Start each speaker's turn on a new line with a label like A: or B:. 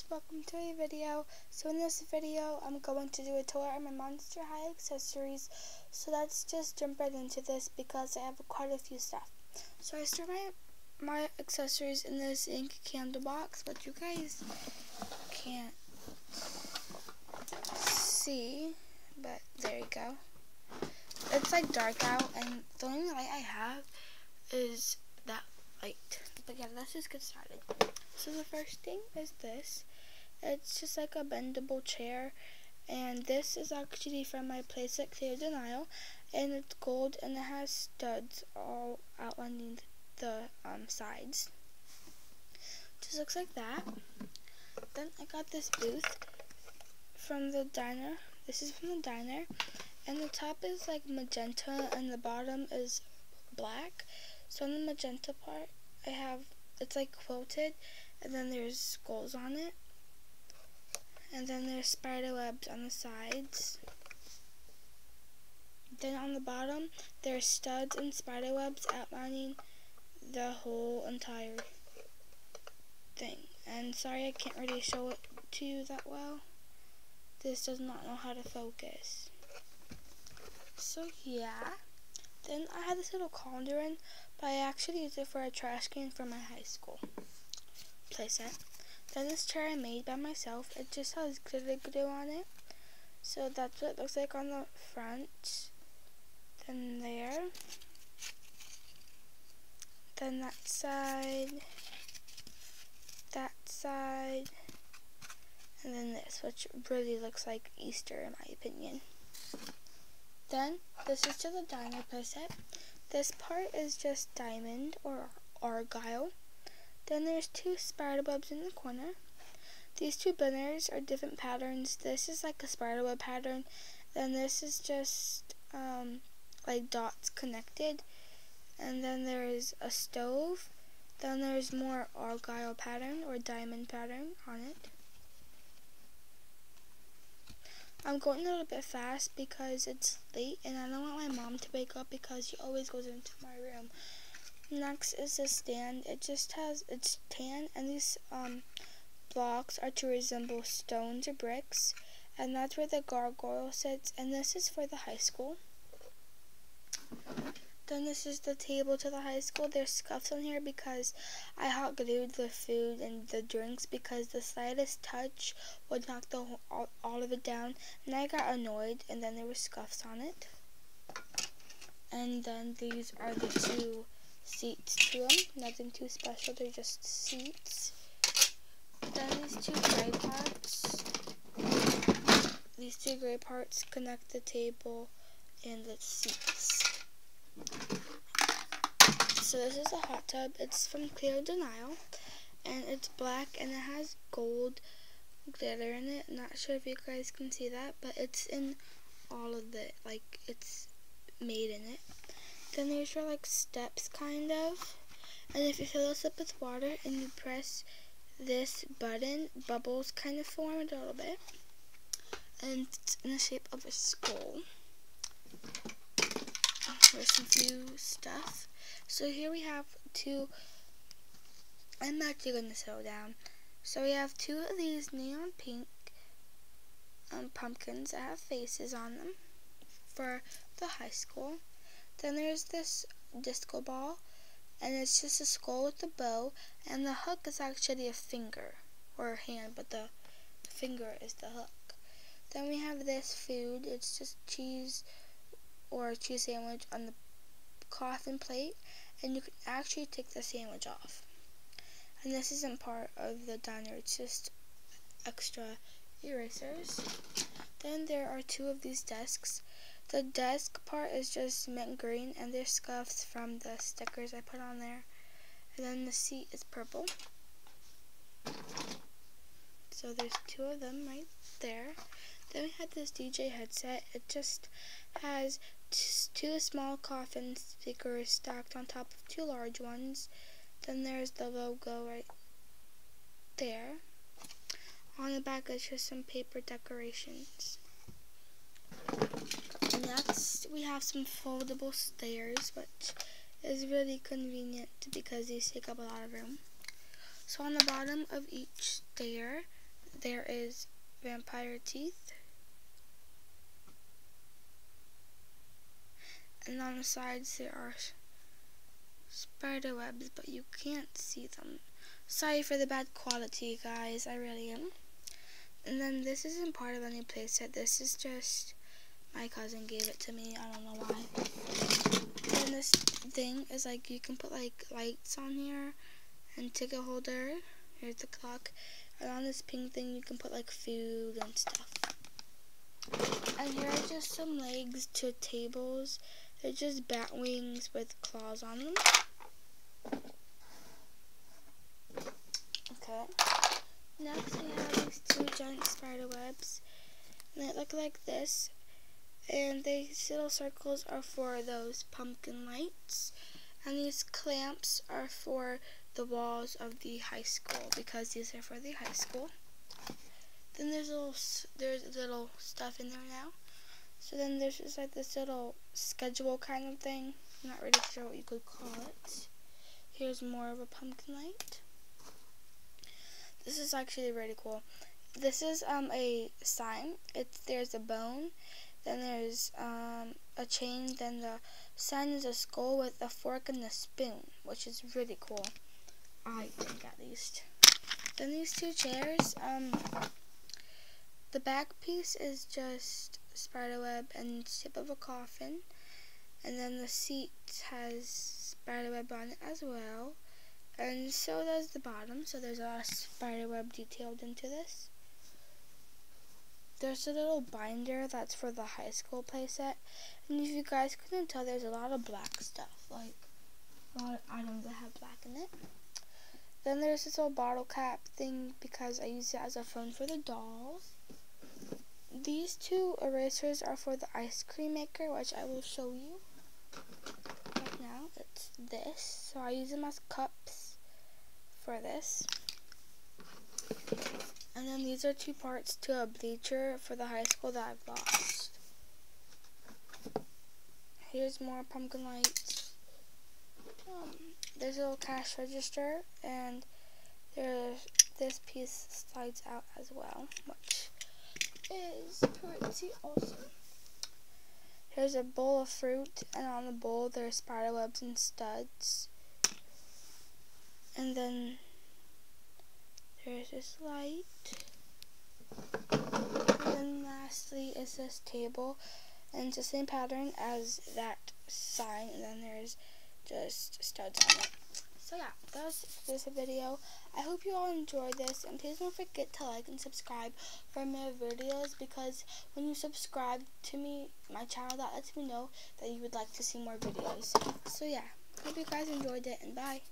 A: guys, welcome to a video. So in this video, I'm going to do a tour of my Monster High accessories. So let's just jump right into this because I have quite a few stuff. So I store my, my accessories in this Yankee Candle box, but you guys can't see, but there you go. It's like dark out and the only light I have is that light. But yeah, let's just get started. So the first thing is this. It's just like a bendable chair. And this is actually from my place at Cleo de Nile. And it's gold and it has studs all outlining the um, sides. Just looks like that. Then I got this booth from the diner. This is from the diner. And the top is like magenta and the bottom is black. So on the magenta part, I have, it's like quilted and then there's skulls on it. And then there's spider webs on the sides. Then on the bottom, there's studs and spider webs outlining the whole entire thing. And sorry I can't really show it to you that well. This does not know how to focus. So yeah. Then I had this little cauldron, but I actually used it for a trash can for my high school playset. Then this chair I made by myself. It just has glitter glue on it. So that's what it looks like on the front. Then there. Then that side. That side. And then this, which really looks like Easter in my opinion. Then, this is just a diner playset. This part is just diamond or argyle. Then there's two spider webs in the corner. These two banners are different patterns. This is like a spider web pattern. Then this is just um, like dots connected. And then there is a stove. Then there's more argyle pattern or diamond pattern on it. I'm going a little bit fast because it's late and I don't want my mom to wake up because she always goes into my room. Next is the stand. It just has, it's tan, and these um, blocks are to resemble stones or bricks. And that's where the gargoyle sits, and this is for the high school. Then this is the table to the high school. There's scuffs on here because I hot glued the food and the drinks because the slightest touch would knock the whole, all, all of it down. And I got annoyed, and then there were scuffs on it. And then these are the two seats to them. Nothing too special, they're just seats. Then these two gray parts. These two gray parts connect the table and the seats. So this is a hot tub. It's from Cleo de Nile. And it's black and it has gold glitter in it. Not sure if you guys can see that, but it's in all of the, like, it's made in it. Then there's your like steps kind of. And if you fill this up with water and you press this button, bubbles kind of form a little bit. And it's in the shape of a skull. There's some few stuff. So here we have two, I'm actually going to slow down. So we have two of these neon pink um, pumpkins that have faces on them for the high school. Then there's this disco ball, and it's just a skull with a bow, and the hook is actually a finger or a hand, but the finger is the hook. Then we have this food. It's just cheese or a cheese sandwich on the coffin plate, and you can actually take the sandwich off. And this isn't part of the diner, it's just extra erasers. Then there are two of these desks. The desk part is just mint green and there's scuffs from the stickers I put on there. And then the seat is purple. So there's two of them right there. Then we had this DJ headset. It just has two small coffin stickers stacked on top of two large ones. Then there's the logo right there. On the back is just some paper decorations. Next, we have some foldable stairs, which is really convenient because these take up a lot of room. So on the bottom of each stair, there is vampire teeth. And on the sides there are spider webs, but you can't see them. Sorry for the bad quality, guys. I really am. And then this isn't part of any playset. This is just my cousin gave it to me. I don't know why. And this thing is like you can put like lights on here and ticket holder. Here's the clock. And on this pink thing you can put like food and stuff. And here are just some legs to tables. They're just bat wings with claws on them. Okay. Next we have these two giant spider webs. And they look like this. And these little circles are for those pumpkin lights. And these clamps are for the walls of the high school because these are for the high school. Then there's little there's little stuff in there now. So then there's just like this little schedule kind of thing. I'm not really sure what you could call it. Here's more of a pumpkin light. This is actually really cool. This is um a sign. It's there's a bone, then there's um a chain, then the sign is a skull with a fork and a spoon, which is really cool. I think at least. Then these two chairs, um the back piece is just spiderweb and tip of a coffin. And then the seat has spiderweb on it as well. And so does the bottom, so there's a lot of spiderweb detailed into this. There's a little binder that's for the high school playset. And if you guys couldn't tell, there's a lot of black stuff, like a lot of items that have black in it. Then there's this little bottle cap thing because I use it as a phone for the dolls. These two erasers are for the ice cream maker, which I will show you right now. It's this. So I use them as cups for this. And then these are two parts to a bleacher for the high school that I've lost. Here's more pumpkin lights. Um, there's a little cash register and there's this piece slides out as well, which is pretty awesome. Here's a bowl of fruit, and on the bowl there's spider webs and studs. And then there's this light. And then lastly is this table. And it's the same pattern as that sign. And then there's just studs on it. So yeah, that was this video. I hope you all enjoyed this. And please don't forget to like and subscribe for more videos. Because when you subscribe to me, my channel, that lets me know that you would like to see more videos. So yeah, hope you guys enjoyed it. And bye.